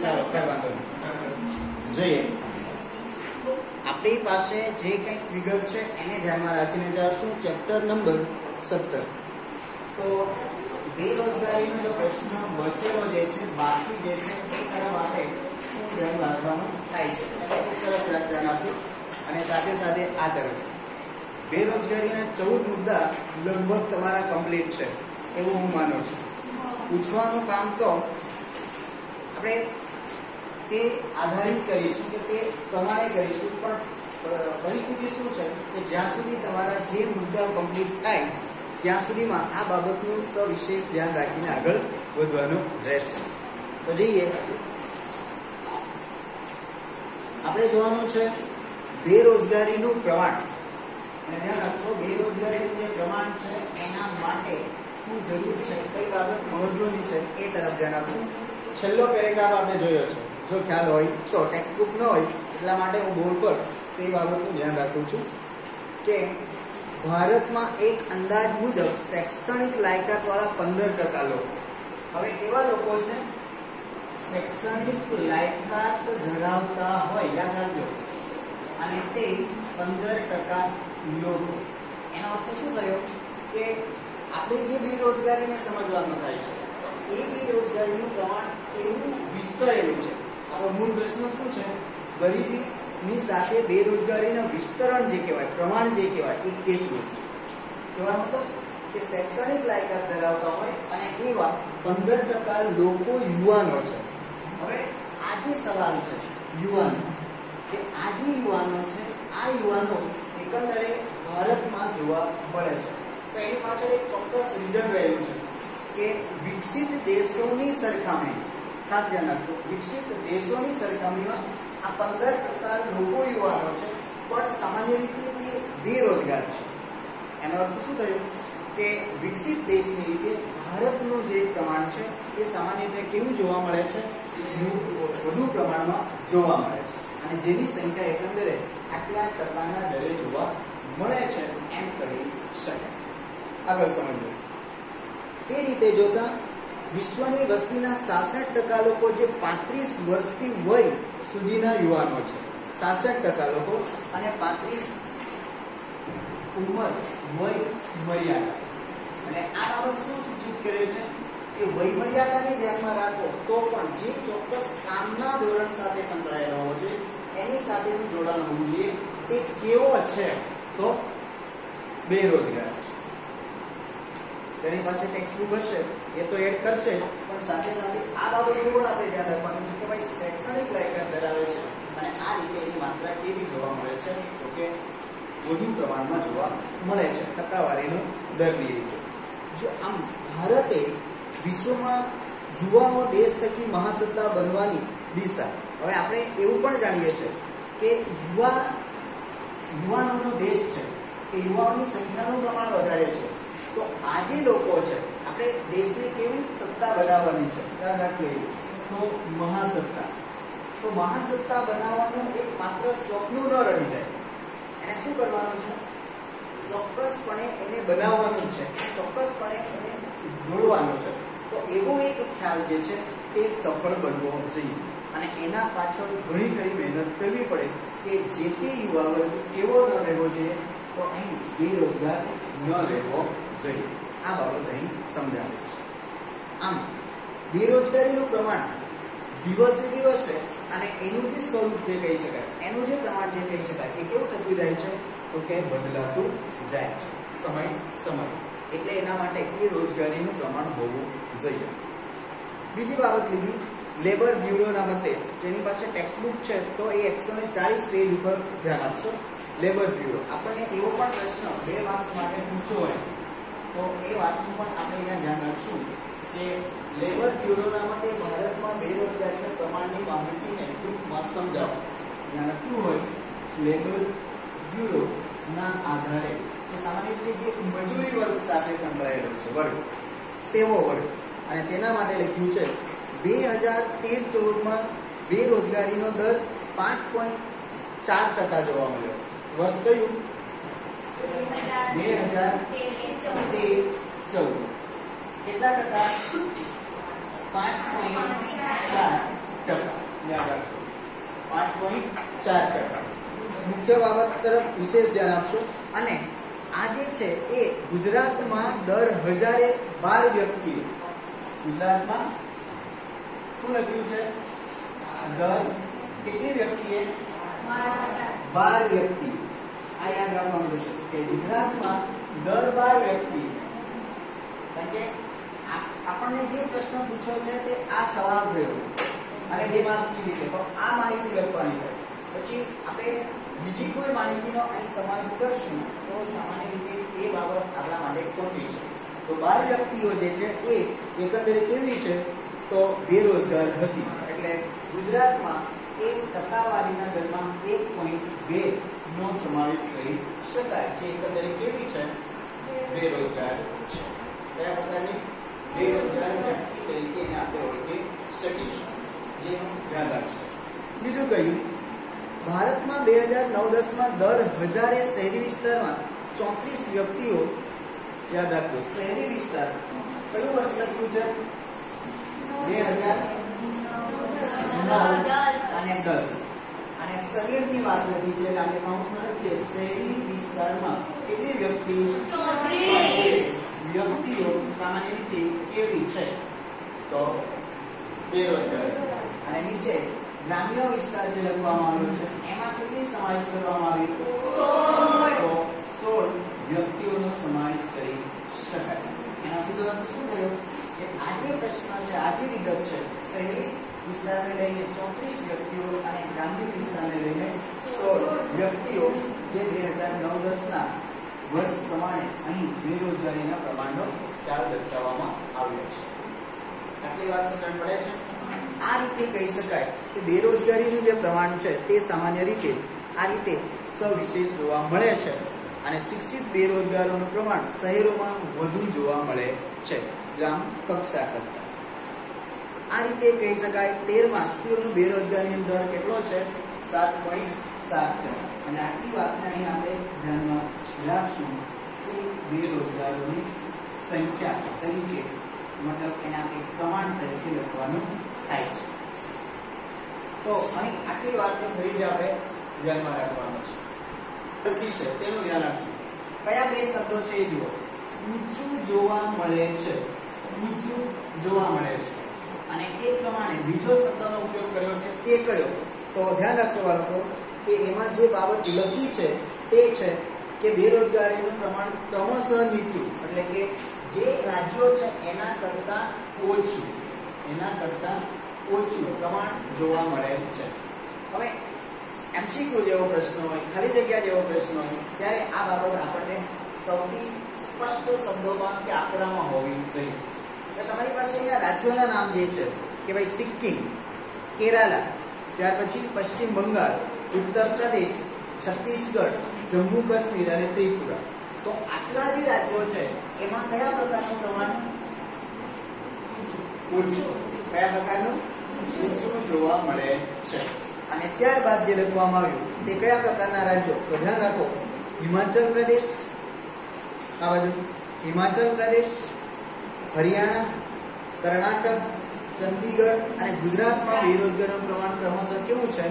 ચાલો, કઈ વાંધો જોઈએ. આપણી પાસે જે કંઈક વિગત છે, એને ધ્યાનમાં રાખીને જાશું ચેપ્ટર નંબર સત્તર. તો બેરોજગારીનો જે પ્રશ્ન બચેલો જે છે, બાકી જે છે, એ તરફ આપણે શું ધ્યાન રાખવાનું થાય છે. તરફ ધ્યાન આપ્યું અને સાથે સાથે આ તરફ. બેરોજગારીના ચૌદ મુદ્દા લગભગ તમારા કમ્પ્લીટ છે. એવું હું માનું છું. પૂછવાનું કામ તો આપણે તે આધારિત કરીશું કે તે પ્રમાણે કરીશું, પણ પરિસ્થિતિ શું છે કે જ્યાં સુધી તમારા જે મુદ્દા કમ્પ્લીટ થાય, ત્યાં સુધીમાં આ બાબતનું સવિશેષ ધ્યાન રાખીને આગળ વધવાનું રહેશે. તો જઈએ. આપણે જોવાનું છે બેરોજગારીનું પ્રમાણ. અને ધ્યાન રાખશો બેરોજગારીનું જે પ્રમાણ છે એના માટે શું જરૂર છે, કઈ બાબત મહત્વની છે એ તરફ ધ્યાન આપશું છેલ્લો પેરેગ્રાફ આપણે જોયો છે. જો ખ્યાલ હોય તો ટેક્સ્ટ બુક ન હોય, એટલા માટે હું બોર્ડ પર તે બાબતનું ધ્યાન રાખું છું કે ભારતમાં એક અંદાજ મુજબ શૈક્ષણિક લાયકાતવાળા પંદર ટકા લોકો. હવે કેવા લોકો છે, શૈક્ષણિક લાયકાત ધરાવતા હોય, યાદ રાખજો. અને તે પંદર ટકા લોકો. એનો અર્થ શું થયો? કે આપણે જે બેરોજગારીને સમજવાનું થાય છે, એ બેરોજગારીનું પ્રમાણ એવું વિસ્તરેલું છે. આપણો મૂળ પ્રશ્ન શું છે? ગરીબીની સાથે બેરોજગારીના વિસ્તરણ જે કહેવાય, પ્રમાણ જે કહેવાય, એ કેટલું છે? કહેવાનો મતલબ કે શૈક્ષણિક લાયકાત ધરાવતા હોય અને એવા પંદર ટકા લોકો યુવાનો છે. હવે આ જે સવાલ છે, યુવાનો, કે આ જે યુવાનો છે, આ યુવાનો એકંદરે ભારતમાં જોવા મળે છે. તો એની પાછળ એક ચોક્કસ રીઝન રહેલું છે કે વિકસિત દેશોની સરખામણી, ખાસ ધ્યાન રાખજો, વિકસિત દેશોની સરખામણીમાં આ પંદર ટકા લોકો યુવાનો છે, પણ સામાન્ય રીતે તે બેરોજગાર છે. એનો અર્થ શું થયું? કે વિકસિત દેશની રીતે ભારતનું જે પ્રમાણ છે, એ સામાન્ય રીતે કેવું જોવા મળે છે? વધુ પ્રમાણમાં જોવા મળે છે. અને જેની સંખ્યા એકંદરે આટલા ટકાના દરે જોવા મળે છે, એમ કહી શકાય. આગળ સમજો એ રીતે જોતા વિશ્વની વસ્તીના સાસઠ ટકા લોકો જે પાંત્રીસ વર્ષથી વય સુધીના યુવાનો છે. સાસઠ ટકા લોકો અને પાંત્રીસ ઉંમર વય મર્યાદા. અને આ બાબત શું સૂચિત કરે છે? કે વય મર્યાદાને ધ્યાનમાં રાખો તો પણ જે ચોક્કસ કામના ધોરણ સાથે સંકળાયેલો હોય છે એની સાથેનું જોડાણ હોવું જોઈએ. તે કેવો છે તો બેરોજગાર. છે તેની પાસે ટેક્સ્ટ હશે, એ તો એડ કરશે. પણ સાથે સાથે આ બાબતનું પણ આપણે ધ્યાન રાખવાનું છે કે ભાઈ શૈક્ષણિક લાયકાત ધરાવે છે અને આ રીતે એની માત્રા કેવી જોવા મળે છે, તો કે વધુ પ્રમાણમાં જોવા મળે છે, ટકાવારીનો દરની રીતે. જો આમ ભારતે વિશ્વમાં યુવાનો દેશ થકી મહાસત્તા બનવાની દિશા, હવે આપણે એવું પણ જાણીએ છીએ કે યુવા, યુવાનોનો દેશ છે, કે યુવાઓની સંખ્યાનું પ્રમાણ વધારે છે. તો આ જે લોકો છે, આપણે દેશને કેવી સત્તા બનાવવાની છે યાદ રાખીએ તો મહાસત્તા. તો મહાસત્તા બનાવવાનું એક માત્ર સ્વપ્ન ન રહી જાય. એને શું કરવાનું છે? ચોક્કસપણે એને બનાવવાનું છે. ચોક્કસપણે એને જોડવાનું છે. તો એવો એક ખ્યાલ જે છે, તે સફળ બનવો જોઈએ. અને એના પાછળ ઘણી ઘણી મહેનત કરવી પડે કે જે તે યુવા વર્ગ કેવો ન રહેવો જોઈએ તો અહીં બેરોજગાર ન રહેવો જોઈએ આ બાબત અહીં સમજાવે છે આમ બેરોજગારીનું પ્રમાણ દિવસે દિવસે અને એનું જે સ્વરૂપ જે કહી શકાય એનું જે પ્રમાણ જે કહી શકાય એ કેવું થતું જાય છે તો કે બદલાતું જાય છે સમય સમય એટલે એના માટે એ રોજગારીનું પ્રમાણ હોવું જોઈએ બીજી બાબત લીધી લેબર બ્યુરોના મતે જેની પાસે ટેક્સ્ટબુક છે તો એ એકસો ચાલીસ પેજ ઉપર ધ્યાન આપશો લેબર બ્યુરો આપણને એવો પણ પ્રશ્ન બે માર્ક્સ માટે પૂછ્યો હોય તો એ વાતનું પણ આપણે અહીંયા ધ્યાન રાખશું કે લેબર બ્યુરોના મતે ભારતમાં બેરોજગારીના પ્રમાણની માહિતીને ટૂંકમાં સમજાવો. ત્યાં લખ્યું હોય લેબર બ્યુરોના આધારે કે સામાન્ય રીતે જે મજૂરી વર્ગ સાથે સંકળાયેલો છે, વર્ગ, તેવો વર્ગ. અને તેના માટે લખ્યું છે, બે હજાર તેર ચૌદમાં બેરોજગારીનો દર પાંચ પોઈન્ટ ચાર ટકા જોવા મળ્યો. વર્ષ કયું? બે હજાર તેર ચૌદ. કેટલા ટકા પાંચ પોઈન્ટ ચાર ટકા? પાંચ પોઈન્ટ ચાર ટકા. મુખ્ય બાબત તરફ વિશેષ ધ્યાન આપશો. અને આ જે છે એ ગુજરાતમાં દર હજારે બાર વ્યક્તિ ગુજરાતમાં શું લખ્યું છે? દર કેટલી વ્યક્તિએ? બાર વ્યક્તિ. યાદ રાખવાનું રહેશે કે ગુજરાતમાં દર બાર વ્યક્તિ. કારણ કે આપણને જે પ્રશ્ન પૂછ્યો છે તે આ સવાલ થયો અને બે માર્ક્સની રીતે તો આ માહિતી લખવાની હોય. પછી આપણે બીજી કોઈ માહિતીનો અહીં સમાવેશ કરશું તો સામાન્ય રીતે એ બાબત આપણા માટે ખોટી છે. તો બાર વ્યક્તિઓ જે છે એ એકંદરે કેવી છે? તો બેરોજગાર હતી એટલે ગુજરાતમાં એ ટકાવારીના દરમાં એક પોઈન્ટ બે નો સમાવેશ કરી શકાય. જે એકંદરે કેવી છે? બેરોજગાર છે. કયા પ્રકારની? બેરોજગાર વ્યક્તિ તરીકે એને આપણે ઓળખી શકીશું. જેનું ધ્યાન રાખશો. બીજું કહ્યું, ભારતમાં બે હજાર નવ દસમાં દર હજારે શહેરી વિસ્તારમાં ચોત્રીસ વ્યક્તિઓ, યાદ રાખજો, શહેરી વિસ્તાર. કયું વર્ષ લખ્યું છે? બે હજાર અને દસ. અને શરીરની વાત લખી છે એટલે આપણે કૌંસમાં લખીએ શહેરી વિસ્તારમાં કેટલી વ્યક્તિ વ્યક્તિઓ સામાન્ય રીતે કેવી છે? તો બેરોજગાર. અને નીચે ગ્રામ્ય વિસ્તાર જે લખવામાં આવ્યો છે એમાં કેટલી સમાવેશ કરવામાં આવી? તો સોળ વ્યક્તિઓનો સમાવેશ કરી શકાય. એના સીધો શું થયો? કે આ જે પ્રશ્ન છે આ જે વિગત છે શહેરી વિસ્તારને લઈને ચોત્રીસ વ્યક્તિઓ અને ગ્રામ્ય વિસ્તારને લઈને સોળ વ્યક્તિઓ જે બે હજાર નવ દસના વર્ષ પ્રમાણે અહીં બેરોજગારીના પ્રમાણનો ખ્યાલ દર્શાવવામાં આવ્યો છે આટલી વાત સમજણ પડે છે આ રીતે કહી શકાય કે બેરોજગારીનું જે પ્રમાણ છે તે સામાન્ય રીતે આ રીતે સવિશેષ જોવા મળે છે અને શિક્ષિત બેરોજગારોનું પ્રમાણ શહેરોમાં વધુ જોવા મળે છે ગ્રામ કક્ષા કરતા આ રીતે કહી શકાય તેરમાં સ્ત્રીઓનો બેરોજગારીનો દર કેટલો છે? સાત પોઈન્ટ સાત અને આખી વાતને અહીં આપણે ધ્યાનમાં રાખશું. સ્ત્રી બેરોજગારોની સંખ્યા તરીકે, મતલબ એના આપણે પ્રમાણ તરીકે લખવાનું થાય છે. તો અહીં આટલી વાતને ફરી જ આપણે ધ્યાનમાં રાખવાનું છે. લખી છે, તેનું ધ્યાન રાખશું. કયા બે શબ્દો છે એ જુઓ. ઊંચું જોવા મળે છે. ઊંચું જોવા મળે છે. અને એ પ્રમાણે બીજો શબ્દનો ઉપયોગ કર્યો છે, તે કયો? તો ધ્યાન રાખજો બાળકો, કે એમાં જે બાબત લખી છે, તે છે કે બેરોજગારીનું પ્રમાણ ક્રમશઃ નીચું, એટલે કે જે રાજ્યો છે, એના કરતા ઓછું, એના કરતા ઓછું પ્રમાણ જોવા મળે છે. હવે એમસીક્યુ જેવો પ્રશ્ન હોય, ખાલી જગ્યા જેવો પ્રશ્ન હોય, ત્યારે આ બાબત આપણને સૌથી સ્પષ્ટ શબ્દોમાં કે આંકડામાં હોવી જોઈએ. એટલે તમારી પાસે અહીંયા રાજ્યોના નામ જે છે કે ભાઈ સિક્કિમ કેરાલા ત્યાર પછી પશ્ચિમ બંગાળ ઉત્તર પ્રદેશ છત્તીસગઢ જમ્મુ કાશ્મીર અને ત્રિપુરા. તો આટલા જે રાજ્યો છે એમાં કયા પ્રકારનું પ્રમાણ ઓછું કયા પ્રકારનું? ઓછું જોવા મળે છે. અને ત્યારબાદ જે લખવામાં આવ્યું તે કયા પ્રકારના રાજ્યો? તો ધ્યાન રાખો. હિમાચલ પ્રદેશ આ બાજુ. હિમાચલ પ્રદેશ હરિયાણા, કર્ણાટક, ચંદીગઢ અને ગુજરાતમાં બેરોજગારનું પ્રમાણ ક્રમશઃ કેવું છે?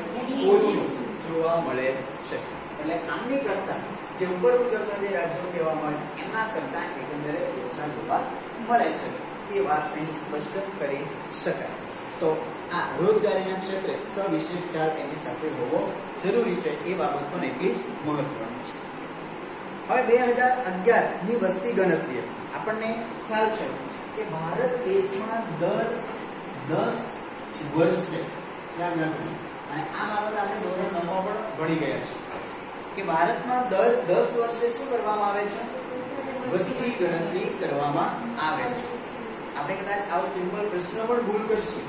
ઓછું જોવા મળે છે. એટલે આમની કરતા જે ઉપર મુજબના જે રાજ્યો કહેવામાં આવે એમના કરતા એકંદરે ઓછા જોવા મળે છે. એ વાત અહીં સ્પષ્ટ કરી શકાય. તો આ રોજગારીના ક્ષેત્રે સવિશેષ ખ્યાલ એની સાથે હોવો જરૂરી છે. એ બાબત પણ એટલી જ મહત્વની છે. હવે બે હજાર અગિયારની વસ્તી ગણતરી આપણને ખ્યાલ છે. કે ભારત દેશમાં દર દસ વર્ષે ધ્યાન રાખજો અને આ બાબત આપણે ધોરણ નવમાં પણ ભણી ગયા છે કે ભારતમાં દર દસ વર્ષે શું કરવામાં આવે છે? વસ્તી ગણતરી કરવામાં આવે છે. આપણે કદાચ આવો સિમ્પલ પ્રશ્ન પણ ભૂલ કરશું.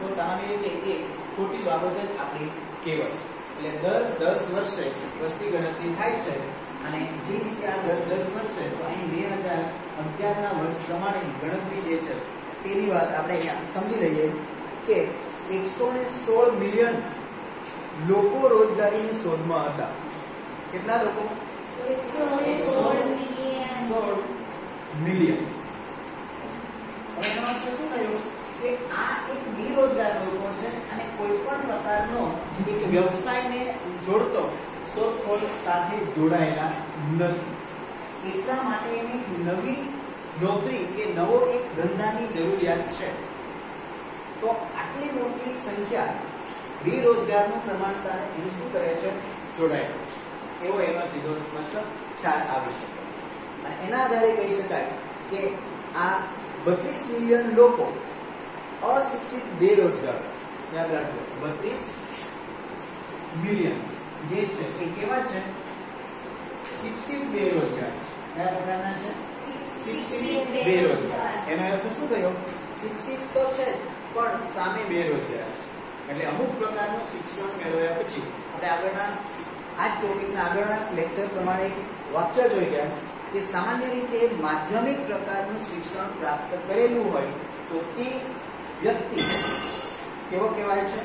તો સામાન્ય રીતે એ ખોટી બાબત જ આપણી કહેવાય એટલે દર દસ વર્ષે વસ્તી ગણતરી થાય છે. અને જે રીતે આ દસ વર્ષે, તો અહીં બે હજાર અગિયારના વર્ષ પ્રમાણેની ગણતરી જે છે, તેની વાત આપણે સમજી લઈએ કે એકસો ને સોળ મિલિયન લોકો રોજગારીની શોધમાં હતા. કેટલા લોકો? સોળ મિલિયન. એનો અર્થ શું થયો? કે આ એક બેરોજગાર લોકો છે અને કોઈ પણ પ્રકારનો એક વ્યવસાયને જોડતો શોધખોળ સાથે જોડાયેલા નથી. એટલા માટે એને નવી નોકરી કે નવો એક ધંધાની જરૂરિયાત છે. તો આટલી મોટી સંખ્યા બેરોજગારનું પ્રમાણ તારે એને શું કરે છે? જોડાયેલું છે. એવો એનો સીધો સ્પષ્ટ ખ્યાલ આવી શકે. અને એના આધારે કહી શકાય કે આ બત્રીસ મિલિયન લોકો અશિક્ષિત બેરોજગાર. યાદ રાખજો, બત્રીસ મિલિયન. જે છે એ કેવા છે? શિક્ષિત બેરોજગાર છે. કયા પ્રકારના છે? શિક્ષિત બેરોજગાર. એનો અર્થ શું થયો? શિક્ષિત તો છે પણ સામે બેરોજગાર છે. એટલે અમુક પ્રકારનું શિક્ષણ મેળવ્યા પછી આપણે આગળના આ ટોપિકના આગળના લેક્ચર પ્રમાણે એક વાક્ય જોઈ ગયા કે સામાન્ય રીતે માધ્યમિક પ્રકારનું શિક્ષણ પ્રાપ્ત કરેલું હોય તો તે વ્યક્તિ કેવો કહેવાય છે?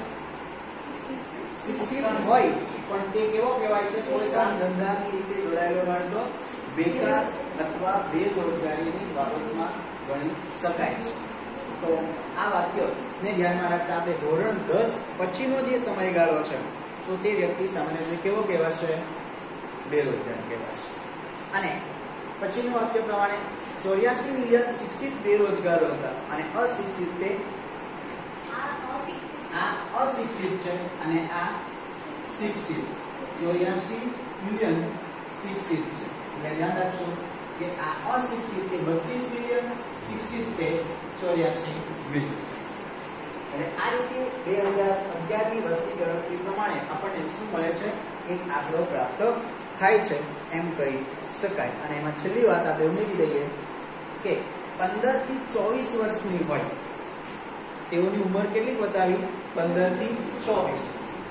શિક્ષિત હોય. પણ તે કેવો કહેવાય છે? કોઈ કામ ધંધાની રીતે જોડાયેલો તો બેકાર અથવા બેરોજગારીની બાબતમાં ગણી શકાય છે. તો આ વાક્ય ને ધ્યાનમાં રાખતા આપણે ધોરણ દસ પછીનો જે સમયગાળો છે તો તે વ્યક્તિ સામાન્ય રીતે કેવો કહેવાશે? બેરોજગાર કહેવાશે. અને પછીનું વાક્ય પ્રમાણે ચોર્યાસી મિલિયન શિક્ષિત બેરોજગારો હતા અને અશિક્ષિત તે? આ અશિક્ષિત છે અને આ શિક્ષિત ચોર્યાસી મિલિયન શિક્ષિત છે એટલે ધ્યાન રાખશો કે આ અશિક્ષિત તે બત્રીસ મિલિયન શિક્ષિત તે ચોર્યાસી મિલિયન એટલે આ રીતે બે હજાર અગિયારની વસ્તી ગણતરી પ્રમાણે આપણને શું મળે છે? એક આંકડો પ્રાપ્ત થાય છે એમ કહી શકાય. અને એમાં છેલ્લી વાત આપણે ઉમેરી દઈએ કે પંદરથી ચોવીસ વર્ષની હોય તેઓની ઉંમર કેટલી બતાવી? પંદરથી ચોવીસ.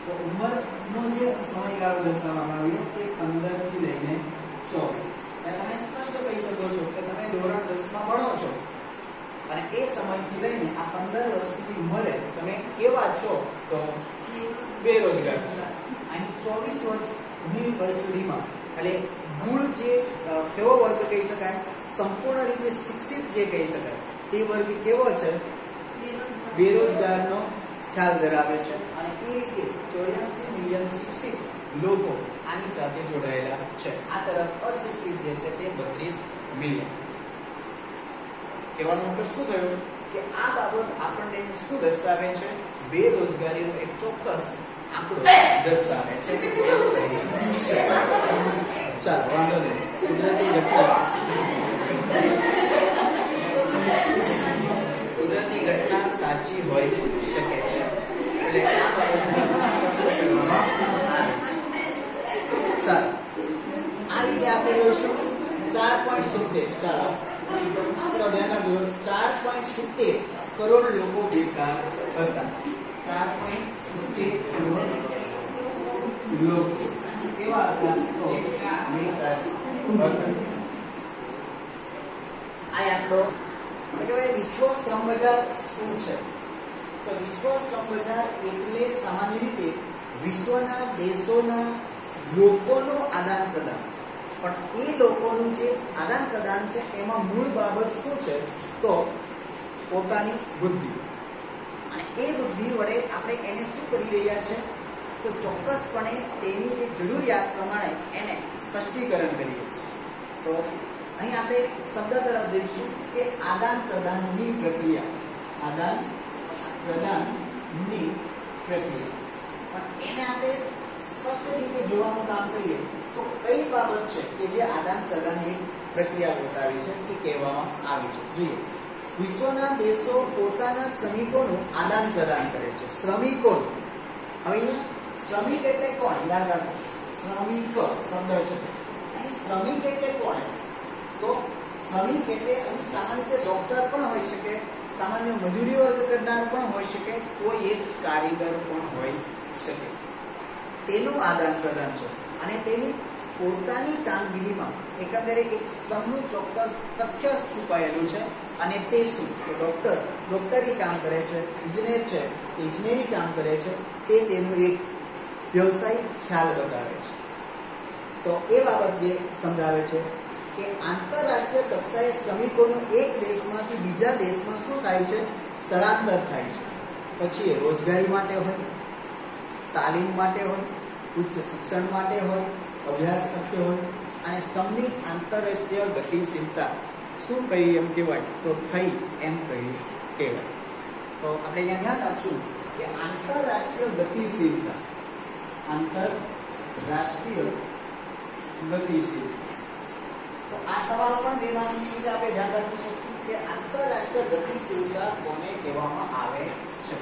તો ઉંમરનો જે સમયગાળો દર્શાવવામાં આવ્યો તે પંદરથી લઈને ચોવીસ. અને તમે સ્પષ્ટ કહી શકો છો કે તમે ધોરણ દસમાં ભણો છો. અને એ સમયથી લઈને આ પંદર વર્ષની ઉંમરે તમે કેવા છો, તો બેરોજગાર છો. અહીં ચોવીસ વર્ષની વય સુધીમાં એટલે મૂળ જે કેવો વર્ગ કહી શકાય, સંપૂર્ણ રીતે શિક્ષિત જે કહી શકાય, તે વર્ગ કેવો છે? બેરોજગારનો ખ્યાલ ધરાવે છે. અને એ રીતે ચોર્યાસી મિલિયન શિક્ષિત લોકો આની સાથે જોડાયેલા છે. આ તરફ અશિક્ષિત જે છે તે બત્રીસ મિલિયન કહેવાનો મતલબ શું થયો? કે આ બાબત આપણને શું દર્શાવે છે? બેરોજગારીનો એક ચોક્કસ આંકડો દર્શાવે છે. ચાલો, વાંધો નહીં. કુદરતી ઘટના. કુદરતી ઘટના સાચી હોઈ શકે છે. આ રીતે આપણે જોઈશું ચાર પોઈન્ટ સિત્તેર ચાલો ચાર પોઈન્ટ કરોડ લોકો ચાર પોઈન્ટ સિત્તેર કરોડ હતા આ આપણો વિશ્વ શ્રમ શું છે? તો વિશ્વ શ્રમ બજાર એટલે સામાન્ય રીતે વિશ્વના દેશોના લોકોનું આદાન પ્રદાન. પણ એ લોકોનું જે આદાન પ્રદાન છે, એમાં મૂળ બાબત શું છે? તો પોતાની બુદ્ધિ. અને એ બુદ્ધિ વડે આપણે એને શું કરી રહ્યા છે? તો ચોક્કસપણે તેની જરૂરિયાત પ્રમાણે એને સ્પષ્ટીકરણ કરીએ છીએ. તો અહીં આપણે શબ્દ તરફ જઈશું કે આદાન પ્રદાનની પ્રક્રિયા. આદાન પ્રદાનની પ્રક્રિયા. પણ એને આપણે સ્પષ્ટ રીતે જોવાનું કામ કરીએ, તો કઈ બાબત છે કે જે આદાન પ્રદાનની પ્રક્રિયા બતાવી છે કે કહેવામાં આવી છે? જોઈએ. વિશ્વના દેશો પોતાના શ્રમિકોનું આદાન પ્રદાન કરે છે. શ્રમિકોનું. હવે શ્રમિક એટલે કોણ? યાદ રાખો. શ્રમિક શબ્દ છે. અહીં શ્રમિક એટલે કોણ? તો શ્રમિક એટલે અહીં સામાન્ય રીતે ડોક્ટર પણ હોઈ શકે સામાન્ય મજૂરી વર્ગ કરનાર પણ હોઈ શકે, કોઈ એક કારીગર પણ હોઈ શકે. તેનું આદાન પ્રદાન છે અને તેની પોતાની કામગીરીમાં એકંદરે એક સ્તંભનું ચોક્કસ તથ્ય છુપાયેલું છે અને તે શું? કે ડોક્ટર ડોક્ટરી કામ કરે છે ઇજનેર છે ઇજનેરી કામ કરે છે, તે તેનું એક વ્યવસાયિક ખ્યાલ બતાવે છે. તો એ બાબત સમજાવે છે કે આંતરરાષ્ટ્રીય કક્ષાએ શ્રમિકોનું એક દેશમાંથી બીજા દેશમાં શું થાય છે? સ્થળાંતર થાય છે. પછી રોજગારી માટે હોય, તાલીમ માટે હોય, ઉચ્ચ શિક્ષણ માટે હોય, અભ્યાસ માટે હોય અને શ્રમની આંતરરાષ્ટ્રીય ગતિશીલતા શું કહી એમ કહેવાય? તો થઈ એમ કહી કહેવાય. તો આપણે અહીંયા ધ્યાન રાખશું કે આંતરરાષ્ટ્રીય ગતિશીલતા આંતરરાષ્ટ્રીય ગતિશીલતા. સવાલો પણ બે રીતે આપણે ધ્યાન રાખી શકીએ કે આંતરરાષ્ટ્રીય ગતિશીલતા કોને કહેવામાં આવે છે?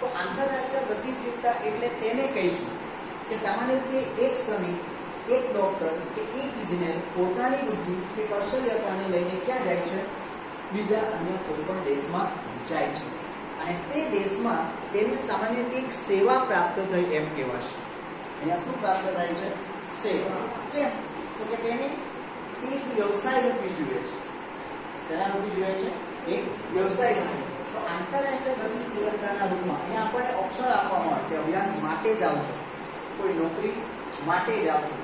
તો આંતરરાષ્ટ્રીય ગતિશીલતા એટલે તેને કહીશું કે સામાન્ય રીતે એક શ્રમિક, એક ડોક્ટર કે એક ઇજનેર પોતાની બુદ્ધિ કે કૌશલ્યતાને લઈને ક્યાં જાય છે? બીજા અન્ય કોઈ પણ દેશમાં જાય છે. અને તે દેશમાં તેને સામાન્ય રીતે એક સેવા પ્રાપ્ત થઈ એમ કહેવાશે. અહીંયા શું પ્રાપ્ત થાય છે? સેવા. કેમ? તો કે તેને એક વ્યવસાય રૂપી જોઈએ છે. શેના રૂપી જોઈએ છે? એક વ્યવસાય તો આંતરરાષ્ટ્રીય ગતિશીલતાના રૂપમાં અહીંયા આપણને ઓપ્શન આપવામાં આવે કે અભ્યાસ માટે જ આવજો કોઈ નોકરી માટે જ આવજો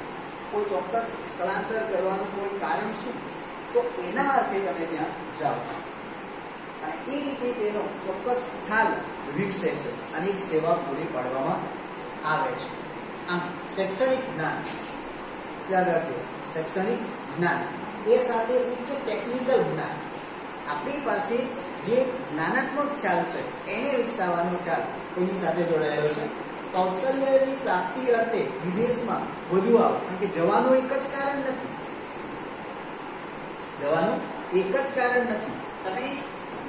કોઈ ચોક્કસ સ્થળાંતર કરવાનું કોઈ કારણ શું? તો એના અર્થે તમે ત્યાં જાઓ અને એ રીતે તેનો ચોક્કસ ખ્યાલ વિકસે છે અને એક સેવા પૂરી પાડવામાં આવે છે. આમ શૈક્ષણિક જ્ઞાન યાદ રાખજો, શૈક્ષણિક જ્ઞાન. એ સાથે ઉચ્ચ ટેકનિકલ જ્ઞાન, આપણી પાસે જે જ્ઞાનાત્મક ખ્યાલ છે, એને વિકસાવવાનો ખ્યાલ તેની સાથે જોડાયેલો છે. કૌશલ્યની પ્રાપ્તિ અર્થે વિદેશમાં વધુ આવો, કારણ કે જવાનું એક જ કારણ નથી. જવાનું એક જ કારણ નથી. તમે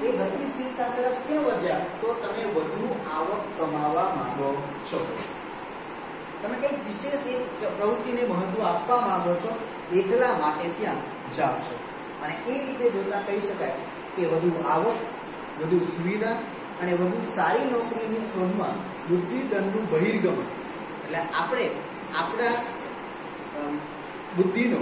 એ ગતિશીલતા તરફ કેમ વધ્યા? તો તમે વધુ આવક કમાવા માંગો છો. તમે કંઈક વિશેષ એક પ્રવૃત્તિને મહત્વ આપવા માંગો છો, એટલા માટે ત્યાં જાઓ છો. અને એ રીતે જોતા કહી શકાય કે વધુ આવક, વધુ સુવિધા અને વધુ સારી નોકરીની શોધમાં બુદ્ધિદંડનું બહિર્ગમન. એટલે આપણે આપણા બુદ્ધિનો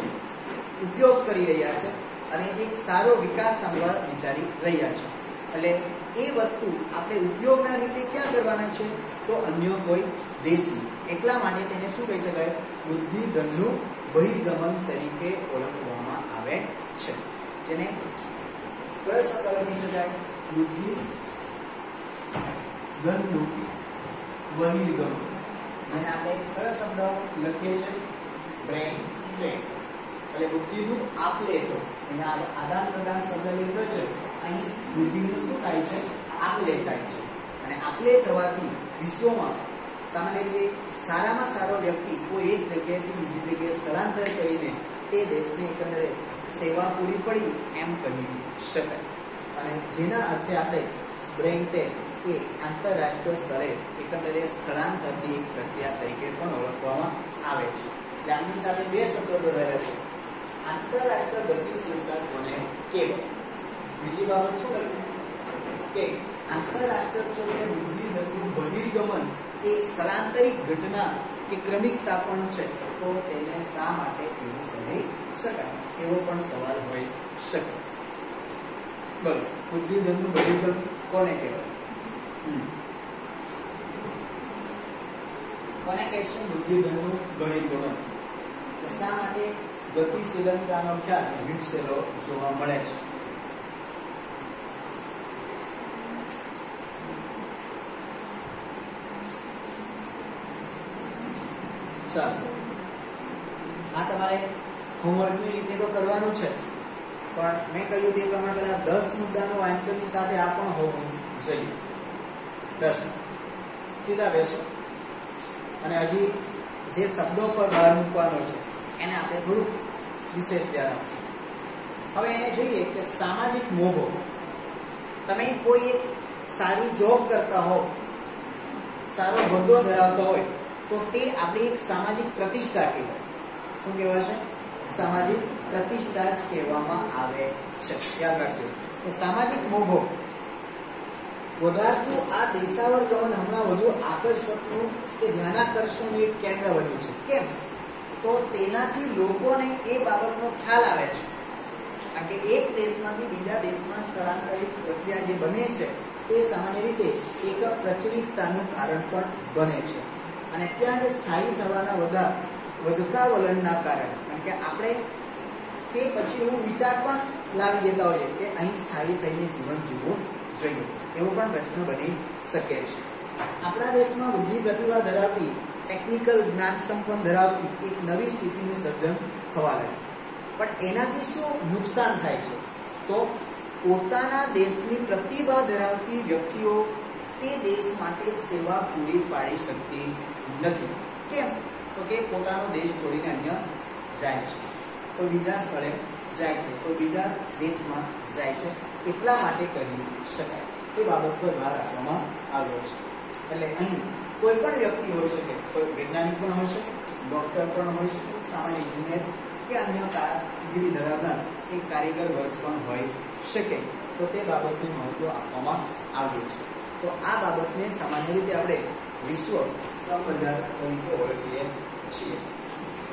ઉપયોગ કરી રહ્યા છે અને એક સારો વિકાસ સાંભળવા વિચારી રહ્યા છે. એટલે એ વસ્તુ આપણે ઉપયોગના રીતે ક્યાં કરવાના છે? તો અન્ય કોઈ દેશી. એટલા માટે તેને શું કહી શકાય? બુદ્ધિધનનું બહિર્ગમન તરીકે ઓળખવામાં આવે છે. જેને કયો શબ્દ લખી શકાય? બુદ્ધિધનનું બહિર્ગમન. જેને આપણે કયો શબ્દ લખીએ છીએ? બ્રેન. એટલે બુદ્ધિનું આપ લે તો. અહીંયા આદાન પ્રદાન શબ્દ લીધો છે. અહીં બુદ્ધિનું શું થાય છે? આપલે થાય છે. અને આપલે થવાથી વિશ્વમાં સામાન્ય રીતે સારામાં સારો વ્યક્તિ કોઈ એક જગ્યાએથી બીજી જગ્યાએ સ્થળાંતર કરીને તે દેશને એકંદરે સેવા પૂરી પડી એમ કહી શકાય. અને જેના અર્થે આપણે બ્રેન એ આંતરરાષ્ટ્રીય સ્તરે એકંદરે સ્થળાંતરની એક પ્રક્રિયા તરીકે પણ ઓળખવામાં આવે છે. એટલે આમની સાથે બે શબ્દો જોડાયેલા છે. આંતરરાષ્ટ્રીય ગતિશીલતા કોને કહેવાય? બીજી બાબત શું લખ્યું કે આંતરરાષ્ટ્રીય ક્ષેત્રે ધનનું બહિર્ગમન એ સ્થળાંતરિક ઘટના કે ક્રમિકતા પણ છે, તો તેને શા માટે એવું સમજી શકાય? એવો પણ સવાલ હોઈ શકે. બોલો, બુદ્ધિ ધનનું બહિર્ગમન કોને કહેવાય. કોને કહીશું? બુદ્ધિધનનું બહિર્ગમન. શા માટે ગતિશીલતાનો ખ્યાલ વિકસેલો જોવા મળે છે સારું આ તમારે હોમવર્કની રીતે તો કરવાનું છે. પણ મેં કહ્યું તે પ્રમાણે પેલા દસ મુદ્દાનું વાંચનની સાથે આ પણ હોવું જોઈએ દસ. સીધા બેસો. અને હજી જે શબ્દો પર ભાર મૂકવાનો છે, એને આપણે થોડુંક વિશેષ ધ્યાન આપશું. હવે એને જોઈએ કે સામાજિક મોહો. તમે કોઈ એક સારી જોબ કરતા હો સારો હોદ્દો ધરાવતો હોય, તો તે આપણી એક સામાજિક પ્રતિષ્ઠા કહેવાય. શું કહેવાશે સામાજિક પ્રતિષ્ઠા જ કહેવામાં આવે છે. યાદ રાખજો. તો સામાજિક મોભો. વધારતું આ દેશાવર ગમન હમણાં વધુ આકર્ષકનું કે ધ્યાનાકર્ષણનું એક કેન્દ્ર બન્યું છે. કેમ? તો તેનાથી લોકોને એ બાબતનો ખ્યાલ આવે છે. કારણ કે એક દેશમાંથી બીજા દેશમાં સ્થળાંતરિત પ્રક્રિયા જે બને છે, તે સામાન્ય રીતે એક પ્રચલિતતાનું કારણ પણ બને છે. અને ત્યાં જે સ્થાયી થવાના વધા વધતા વલણના કારણે કારણ. કે આપણે તે પછી એવું વિચાર પણ લાવી દેતા હોઈએ કે અહીં સ્થાયી થઈને જીવન જીવવું જોઈએ. એવો પણ પ્રશ્ન બની શકે છે. આપણા દેશમાં બુદ્ધિ પ્રતિભા ધરાવતી ટેકનિકલ જ્ઞાન સંપન્ન ધરાવતી એક નવી સ્થિતિનું સર્જન થવા લાગ્યું. પણ એનાથી શું નુકસાન થાય છે? તો પોતાના દેશની પ્રતિભા ધરાવતી વ્યક્તિઓ તે દેશ માટે સેવા પૂરી પાડી શકતી નથી. કેમ? તો કે પોતાનો દેશ છોડીને અન્ય જાય છે. કોઈ બીજા સ્થળે જાય છે. કોઈ બીજા દેશમાં જાય છે. એટલા માટે કરી શકાય એ બાબત પર ભાર આપવામાં આવ્યો છે. એટલે અહીં કોઈ પણ વ્યક્તિ હોઈ શકે, કોઈ વૈજ્ઞાનિક પણ હોઈ શકે, ડૉક્ટર પણ હોઈ શકે, સામાન્ય ઇજનેર કે અન્ય કામગીરી ધરાવનાર એક કારીગર વર્ગ પણ હોઈ શકે. તો તે બાબતને મહત્વ આપવામાં આવ્યું છે. તો આ બાબતને સામાન્ય રીતે આપણે વિશ્વ શ્રમ બજાર તરીકે ઓળખીએ છીએ.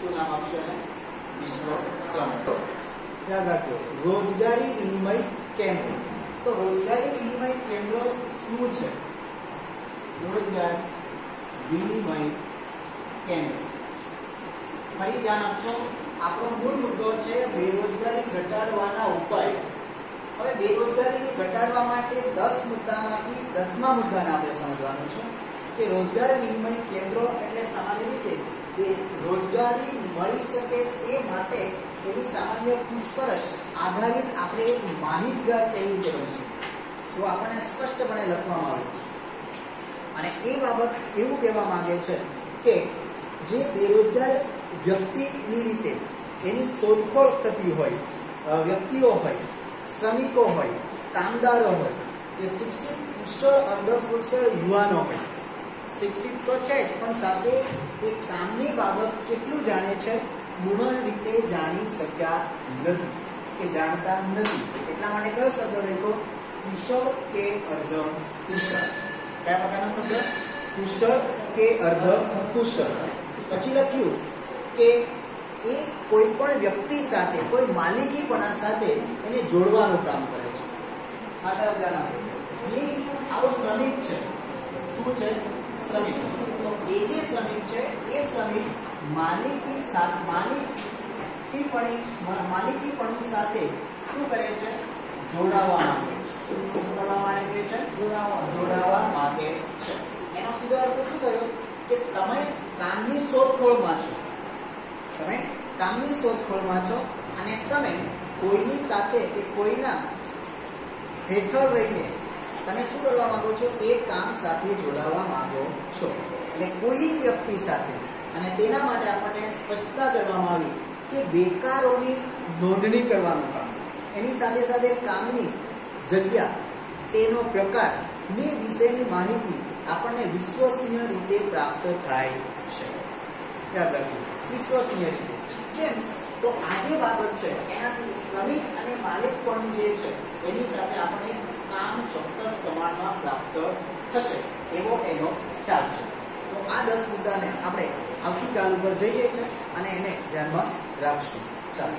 શું નામ આપશો એને? યાદ રાખજો. રોજગારી વિનિમય કેન્દ્ર. તો રોજગારી વિનિમય કેન્દ્ર શું છે? રોજગાર વિનિમય કેન્દ્ર. ફરી ધ્યાન આપશો. આપણો મૂળ મુદ્દો છે બેરોજગારી ઘટાડવાના ઉપાય. હવે બેરોજગારીને ઘટાડવા માટે દસ મુદ્દામાંથી દસમા મુદ્દાને આપણે સમજવાનું છે. કે રોજગાર વિનિમય કેન્દ્રો એટલે સામાન્ય રીતે કે રોજગારી મળી શકે તે માટે એની સામાન્ય પૂછપરછ આધારિત આપણે એક માહિતગાર કેવી જરૂર છે. તો આપણને સ્પષ્ટપણે લખવામાં આવ્યું છે. અને એ બાબત એવું કહેવા માંગે છે કે જે બેરોજગાર વ્યક્તિની રીતે એની શોધખોળ થતી હોય વ્યક્તિઓ હોય, શ્રમિકો હોય, કામદારો હોય, કે શિક્ષિત, કુશળ અર્ધકુશળ યુવાનો હોય શિક્ષિત તો છે જ, પણ સાથે એ કામની બાબત કેટલું જાણે છે પૂર્ણ રીતે જાણી શક્યા નથી કે જાણતા નથી. એટલા માટે કયો શબ્દ લખ્યો? કુશળ કે અર્ધ કુશળ. કયા પ્રકારનો શબ્દ? કુશળ કે અર્ધ કુશળ. પછી લખ્યું કે એ કોઈ પણ વ્યક્તિ સાથે, કોઈ માલિકીપણા સાથે એને જોડવાનું કામ કરે છે. આ તરફ ધ્યાન આપો. જે આવો શ્રમિક છે, શું છે? શ્રમિક. તો એ જે શ્રમિક છે, એ શ્રમિક માલિકી સાથે માલિકી પણ સાથે શું કરે છે? જોડાવા માંગે છે. શું કરવા માંગે છે? જોડાવા માંગે છે. એનો સીધો અર્થ શું થયો? કે તમે કામની શોધખોળમાં છો. તમે કામની શોધખોળમાં છો અને તમે કોઈની સાથે કે કોઈના હેઠળ રહીને તમે શું કરવા માંગો છો? એ કામ સાથે જોડાવા માંગો છો. એટલે કોઈ વ્યક્તિ સાથે અને તેના માટે આપણને સ્પષ્ટતા કરવામાં આવી કે બેકારોની નોંધણી કરવાનું કામ. એની સાથે સાથે કામની જગ્યા, તેનો પ્રકાર, ને વિશેની માહિતી આપણને વિશ્વસનીય રીતે પ્રાપ્ત થાય છે. યાદ રાખજો, વિશ્વસનીય રીતે. કેમ? તો આ જે બાબત છે, એનાથી શ્રમિક અને માલિક પણ જે છે, એની સાથે આપણે આમ ચોક્કસ પ્રમાણમાં પ્રાપ્ત થશે, એવો એનો ખ્યાલ છે. તો આ દસ મુદ્દાને આપણે આવતીકાલ ઉપર જઈએ છીએ અને એને ધ્યાનમાં રાખશું. ચાલો.